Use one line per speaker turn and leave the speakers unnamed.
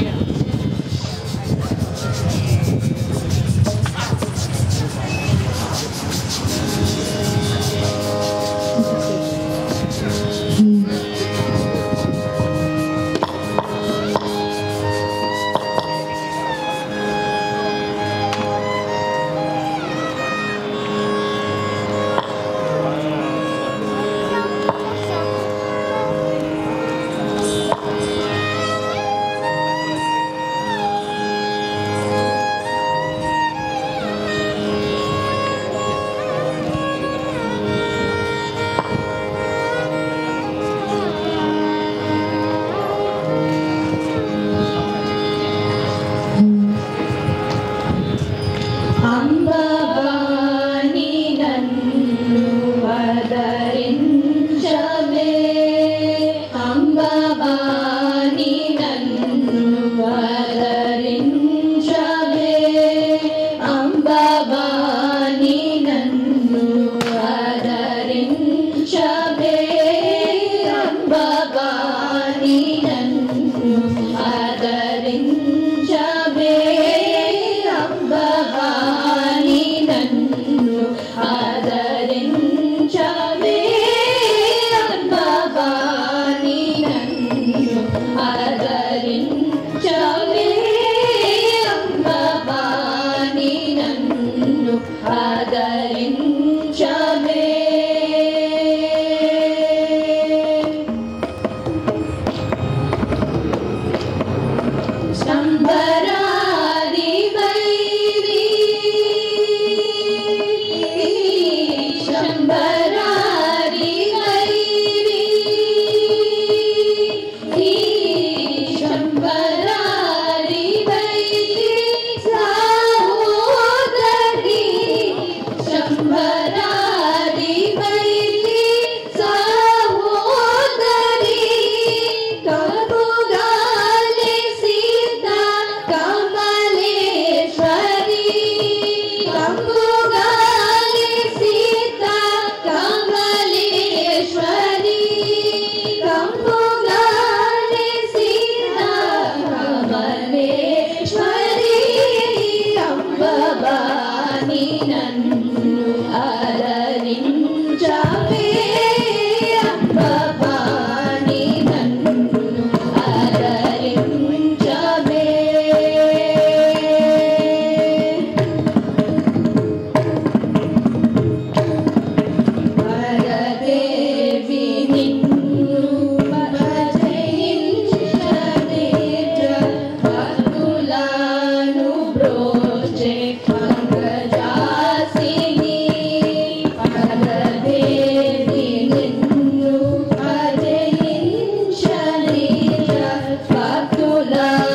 Yeah. love.